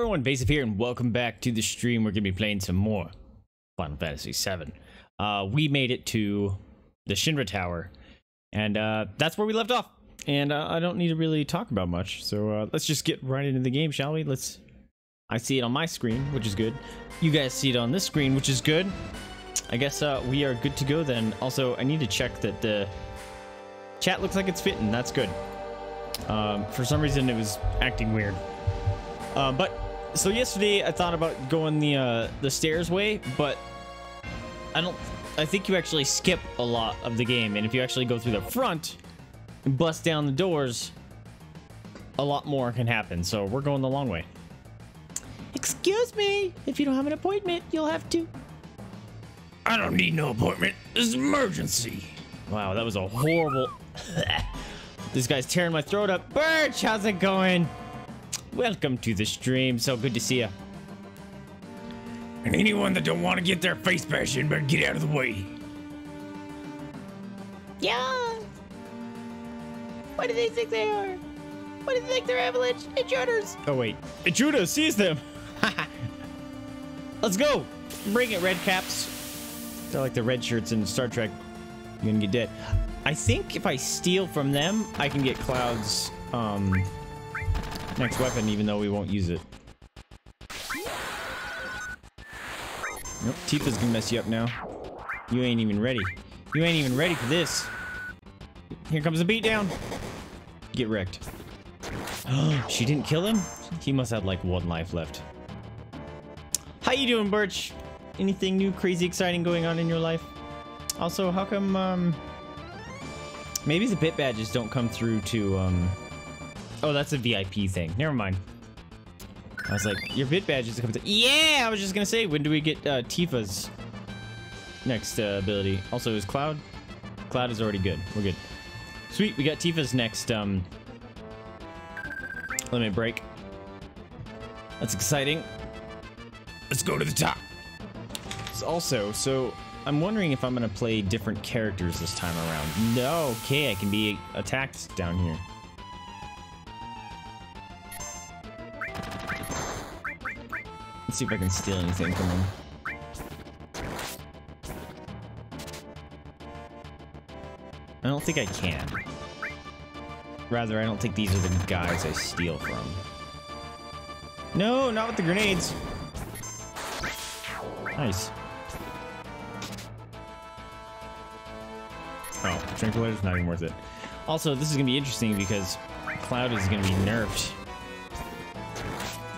everyone, Vaesive here, and welcome back to the stream. We're going to be playing some more Final Fantasy VII. Uh, we made it to the Shinra Tower, and uh, that's where we left off. And uh, I don't need to really talk about much, so uh, let's just get right into the game, shall we? Let's. I see it on my screen, which is good. You guys see it on this screen, which is good. I guess uh, we are good to go then. Also, I need to check that the chat looks like it's fitting. That's good. Um, for some reason, it was acting weird. Uh, but so yesterday I thought about going the uh, the stairs way, but I don't. I think you actually skip a lot of the game, and if you actually go through the front and bust down the doors, a lot more can happen. So we're going the long way. Excuse me, if you don't have an appointment, you'll have to. I don't need no appointment. This is an emergency. Wow, that was a horrible. this guy's tearing my throat up. Birch, how's it going? Welcome to the stream. So good to see you. And anyone that don't want to get their face bashed in better get out of the way. Yeah. What do they think they are? What do they think they're avalanche intruders? Oh wait, Intruder sees them. Let's go. Bring it, red caps. They're like the red shirts in Star Trek. You're gonna get dead. I think if I steal from them, I can get Cloud's um, next weapon, even though we won't use it. Nope, Tifa's gonna mess you up now. You ain't even ready. You ain't even ready for this. Here comes the beatdown. Get wrecked. Oh, she didn't kill him? He must have like one life left. How you doing, Birch? Anything new, crazy, exciting going on in your life? Also, how come, um... Maybe the bit badges don't come through to, um... Oh, that's a VIP thing. Never mind. I was like, your bit badges come through. Yeah, I was just gonna say, when do we get uh, Tifa's next uh, ability? Also, is Cloud? Cloud is already good. We're good. Sweet, we got Tifa's next, um... Limit break. That's exciting. Let's go to the top. Also, so I'm wondering if I'm gonna play different characters this time around. No, okay, I can be attacked down here. Let's see if I can steal anything from him. I don't think I can. Rather, I don't think these are the guys I steal from. No, not with the grenades. Nice. Oh, tranquilizer's not even worth it. Also, this is gonna be interesting because Cloud is gonna be nerfed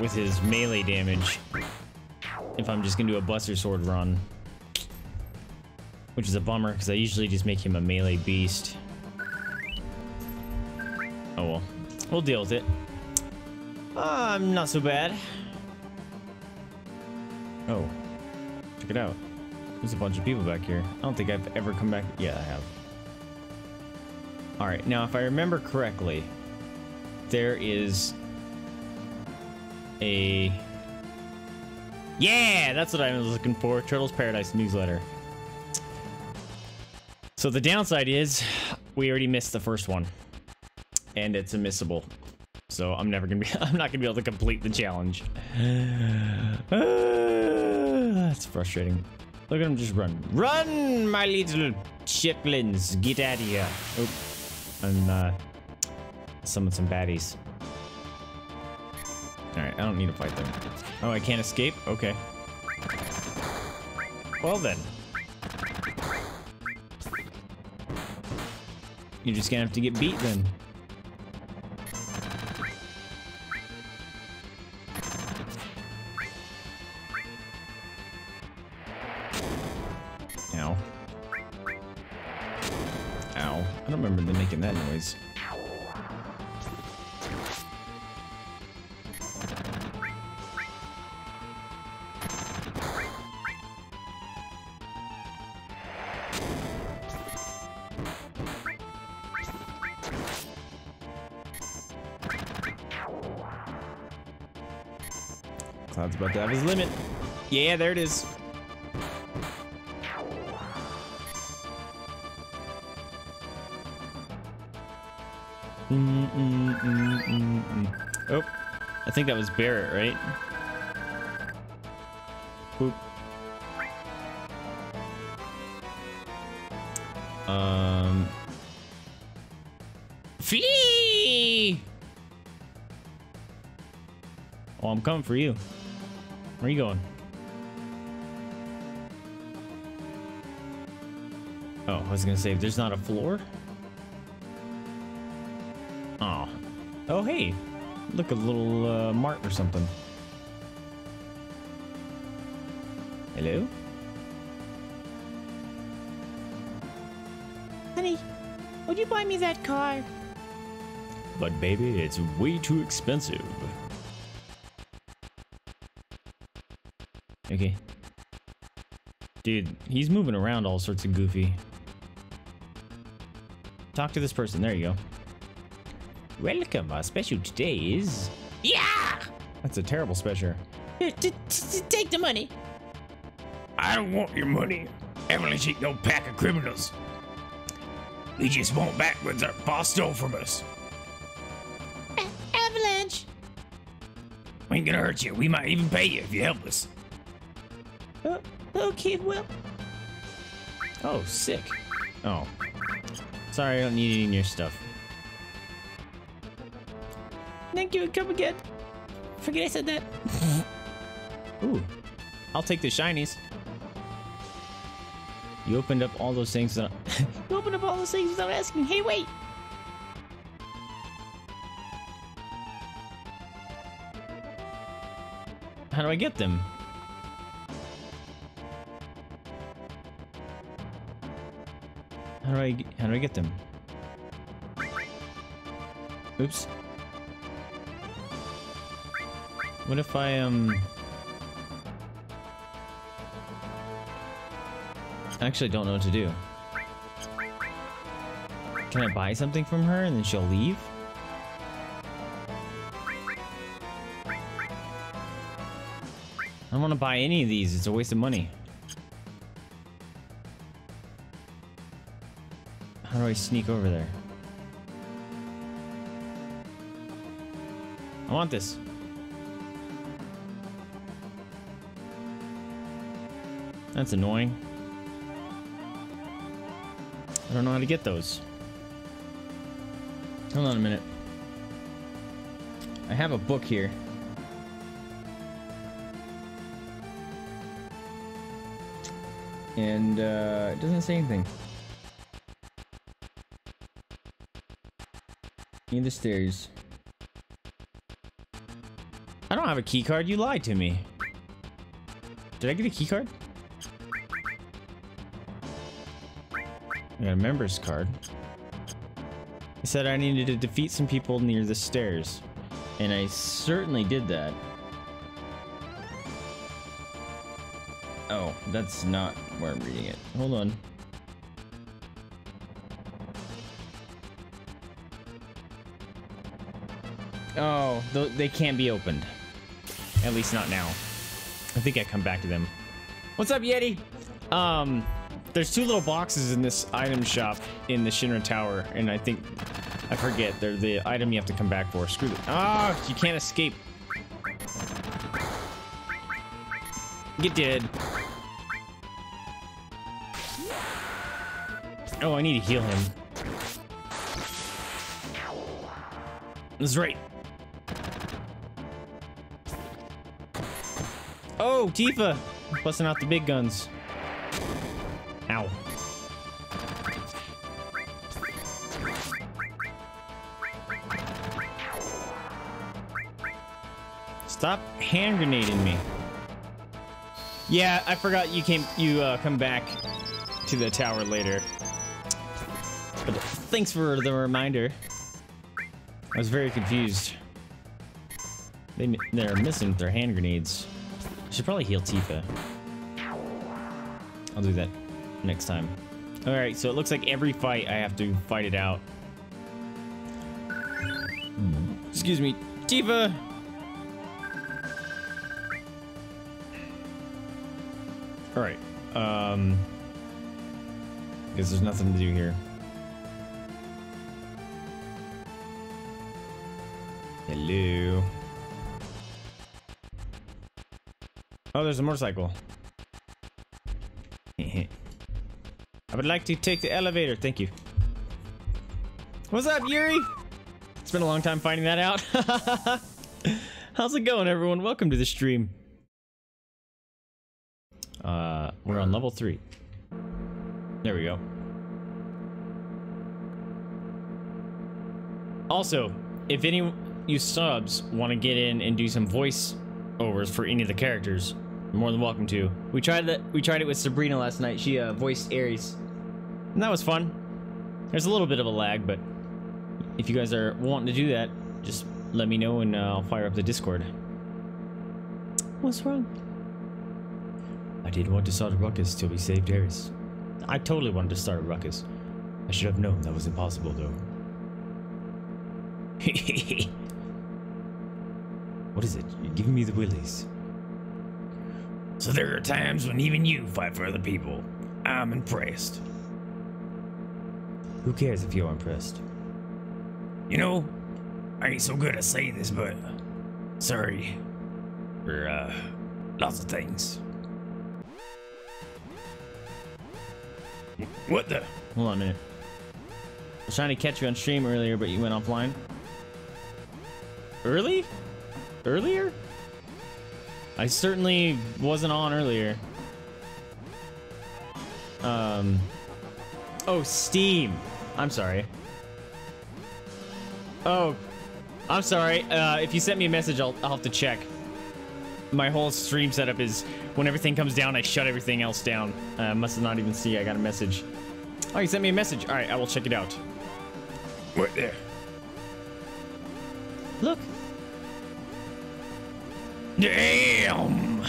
with his melee damage if I'm just gonna do a Buster Sword run. Which is a bummer, because I usually just make him a melee beast. Oh well. We'll deal with it. Um, not so bad. Oh. Check it out. There's a bunch of people back here. I don't think I've ever come back. Yeah, I have. Alright, now if I remember correctly, there is a... Yeah, that's what I was looking for. Turtles Paradise newsletter. So the downside is we already missed the first one. And it's a. So I'm never gonna be I'm not gonna be able to complete the challenge. that's frustrating. Look at him just run. Run, my little chitlins. Get out of here. Oh, I'm uh summon some baddies. Alright, I don't need to fight them. Oh, I can't escape? Okay. Well then. You're just gonna have to get beat then. Cloud's about to have his limit. Yeah, there it is. Oh, I think that was Barret, right? Boop. Um. Oh, I'm coming for you. Where are you going? Oh, I was gonna say, there's not a floor? Oh. Oh, hey. Look, a little uh, mart or something. Hello? Honey, would you buy me that car? But baby, it's way too expensive. Okay. Dude, he's moving around all sorts of goofy. Talk to this person. There you go. Welcome. Our special today is... Yeah! That's a terrible special. Here, t- t- take the money. I don't want your money. Avalanche ain't no pack of criminals. We just want back what our boss stole from us. A- Avalanche. We ain't gonna hurt you. We might even pay you if you help us. Okay, well, Oh, sick. Oh. Sorry, I don't need any of your stuff. thank you come again. Forget I said that. Ooh. I'll take the shinies. You opened up all those things that... You open up all those things without asking. Hey, wait. How do I get them? How do I how do I get them? Oops. What if I um I actually don't know what to do. Can I buy something from her and then she'll leave? I don't want to buy any of these. It's a waste of money. How do I sneak over there? I want this. That's annoying. I don't know how to get those. Hold on a minute. I have a book here. And uh, it doesn't say anything. Need the stairs. I don't have a key card. You lied to me. Did I get a key card? I got a member's card. It said I needed to defeat some people near the stairs. And I certainly did that. Oh, that's not where I'm reading it. Hold on. Oh, th they can't be opened. At least not now. I think I come back to them. What's up, Yeti? Um, there's two little boxes in this item shop in the Shinra Tower, and I think I forget they're the item you have to come back for. Screw it. Ah, you can't escape. Get dead. Oh, I need to heal him. That's right. Oh, Tifa! Busting out the big guns. Ow. Stop hand grenading me. Yeah, I forgot you came. You uh, come back to the tower later. But thanks for the reminder. I was very confused. They they're missing their hand grenades. Should probably heal Tifa. I'll do that next time. All right, so it looks like every fight I have to fight it out. Excuse me, Tifa. All right. Um. Guess there's nothing to do here. Hello. Oh, there's a motorcycle. I would like to take the elevator. Thank you. What's up, Yuri? It's been a long time finding that out. How's it going, everyone? Welcome to the stream. Uh, we're on level three. There we go. Also, if any you subs want to get in and do some voice overs for any of the characters, you're more than welcome to. We tried that. We tried it with Sabrina last night. She uh, voiced Aeris, and that was fun. There's a little bit of a lag, but if you guys are wanting to do that, just let me know and uh, I'll fire up the Discord. What's wrong? I didn't want to start a ruckus till we saved Aeris. I totally wanted to start a ruckus. I should have known that was impossible, though. what is it? You're giving me the willies. So there are times when even you fight for other people. I'm impressed. Who cares if you're impressed? You know, I ain't so good at saying this, but sorry for uh, lots of things. What the? Hold on a minute. I was trying to catch you on stream earlier, but you went offline. Early? Earlier? I certainly wasn't on earlier. Um. Oh, Steam. I'm sorry. Oh, I'm sorry. Uh, if you sent me a message, I'll, I'll have to check. My whole stream setup is when everything comes down, I shut everything else down. Uh, must not even see I got a message. Oh, you sent me a message. All right, I will check it out. What there. Look, Damn!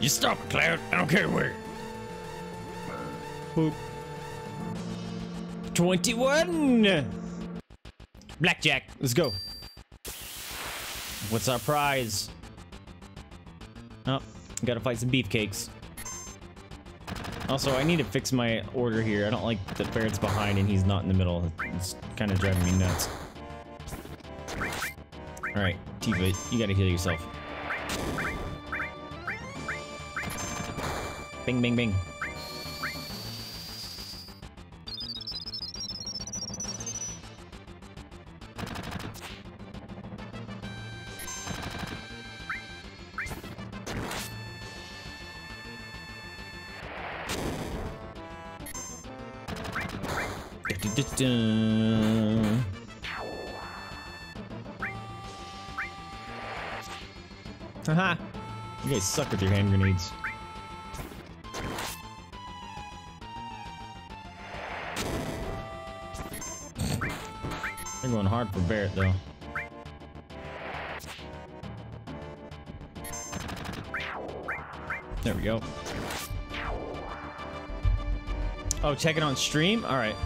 you stop it, Cloud. I don't care where. Boop. 21! Blackjack, let's go. What's our prize? Oh, gotta fight some beefcakes. Also, I need to fix my order here. I don't like that Barret's behind and he's not in the middle. It's kind of driving me nuts. Alright, Tifa, you gotta heal yourself. Bing, bing, bing. Du-du-du-du. Haha! You guys suck with your hand grenades. They're going hard for Barret though. There we go. Oh, check it on stream? Alright.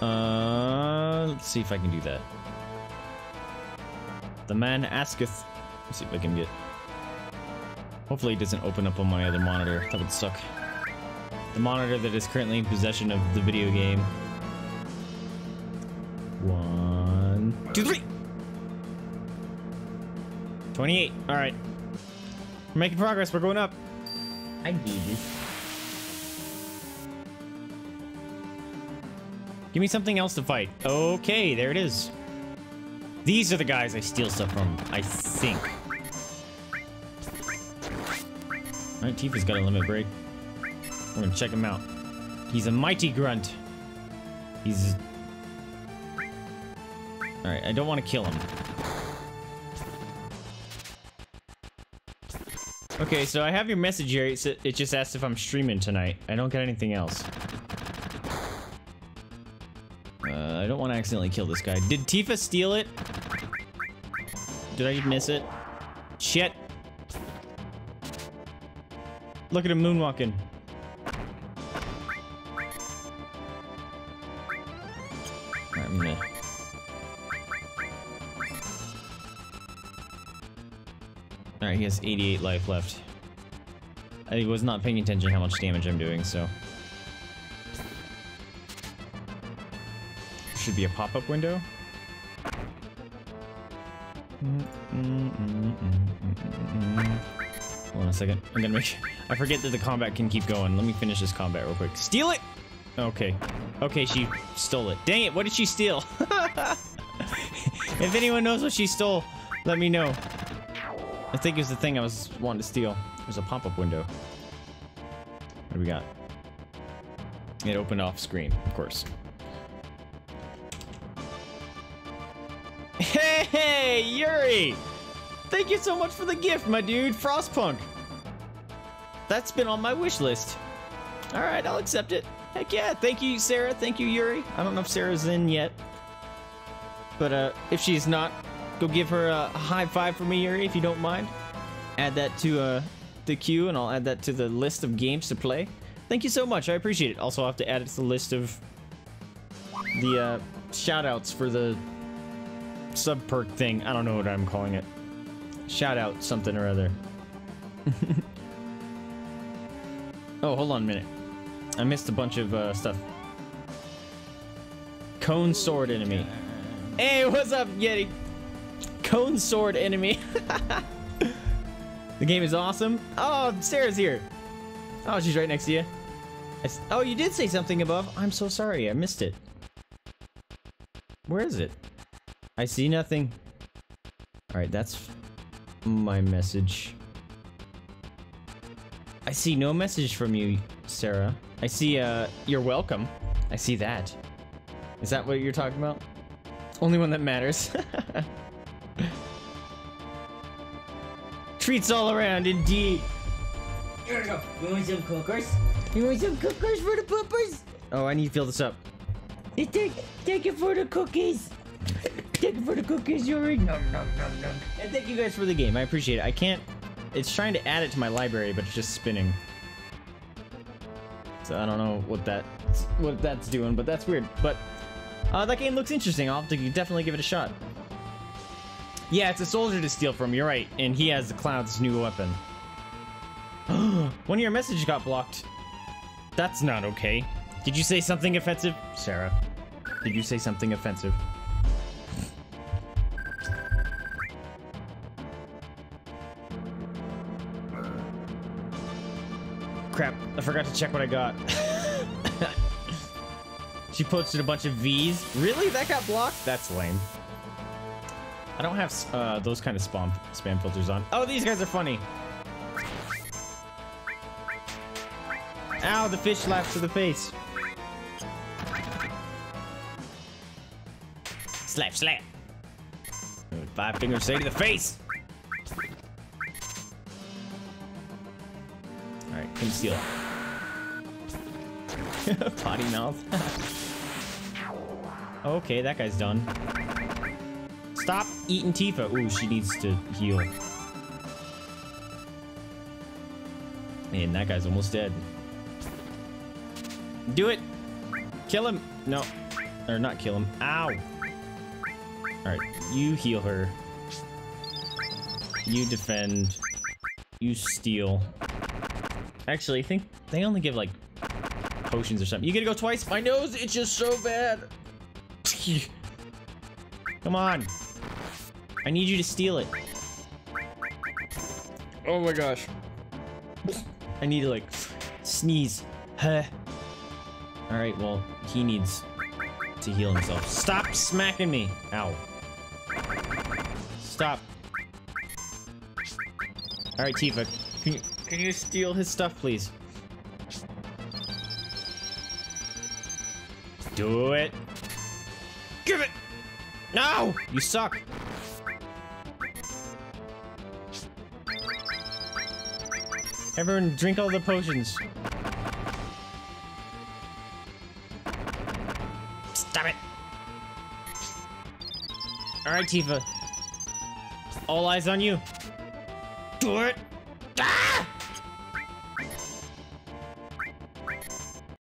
Uh, let's see if I can do that. The man asketh. Let's see if I can get. Hopefully, it doesn't open up on my other monitor. That would suck. The monitor that is currently in possession of the video game. One, two, three. 28. All right. We're making progress. We're going up. I this. Give me something else to fight. Okay, there it is. These are the guys I steal stuff from, I think. Alright, Tifa's got a limit break. We're gonna check him out. He's a mighty grunt. He's... Alright, I don't want to kill him. Okay, so I have your message here. It just asked if I'm streaming tonight. I don't get anything else. To accidentally kill this guy. Did Tifa steal it? Did I miss it? Shit. Look at him moonwalking. I'm gonna... Alright, he has 88 life left. I was not paying attention how much damage I'm doing, so... Should be a pop-up window. Hold on a second. I'm gonna make sure. I forget that the combat can keep going. Let me finish this combat real quick. Steal it! Okay. Okay, she stole it. Dang it, what did she steal? if anyone knows what she stole, let me know. I think it was the thing I was wanting to steal. Was a pop-up window. What do we got? It opened off screen, of course. Hey, Yuri! Thank you so much for the gift, my dude, Frostpunk. That's been on my wish list. All right, I'll accept it. Heck yeah, thank you, Sarah. Thank you, Yuri. I don't know if Sarah's in yet. But uh, if she's not, go give her a high five for me, Yuri, if you don't mind. Add that to uh, the queue, and I'll add that to the list of games to play. Thank you so much. I appreciate it. Also, I'll have to add it to the list of the uh, shout outs for the sub perk thing. I don't know what I'm calling it. Shout out something or other. oh, hold on a minute. I missed a bunch of uh, stuff. Cone sword enemy. Hey, what's up, Yeti? Cone sword enemy. the game is awesome. Oh, Sarah's here. Oh, she's right next to you. Oh, you did say something above. I'm so sorry. I missed it. Where is it? I see nothing. All right, that's my message. I see no message from you, Sarah. I see, uh, you're welcome. I see that. Is that what you're talking about? Only one that matters. Treats all around, indeed. Here we go. You want some cookers? You want some cookers for the poopers? Oh, I need to fill this up. Take, take it for the cookies. Take it for the cookies, Yuri. Nom, nom, nom, nom. And thank you guys for the game. I appreciate it. I can't. It's trying to add it to my library, but it's just spinning. So I don't know what that what that's doing, but that's weird. But uh, that game looks interesting. I'll have to definitely give it a shot. Yeah, it's a soldier to steal from. You're right, and he has the cloud's new weapon. One of your messages got blocked. That's not okay. Did you say something offensive, Sarah? Did you say something offensive? Forgot to check what I got. she posted a bunch of V's. Really? That got blocked? That's lame. I don't have uh, those kind of spam, spam filters on. Oh, these guys are funny. Ow, the fish slaps to the face. Slap, slap. Five fingers say to the face. Alright, conceal. Potty mouth. okay, that guy's done. Stop eating Tifa. Ooh, she needs to heal. Man, that guy's almost dead. Do it! Kill him! No. Or not kill him. Ow! Alright, you heal her. You defend. You steal. Actually, I think they only give like potions or something. You gotta go twice? My nose itches so bad. Come on. I need you to steal it. Oh my gosh. I need to like sneeze. Huh. Alright, well, he needs to heal himself. Stop smacking me. Ow. Stop. Alright, Tifa. Can you can you steal his stuff, please? Do it. Give it! No! You suck. Everyone drink all the potions. Stop it. Alright, Tifa. All eyes on you. Do it.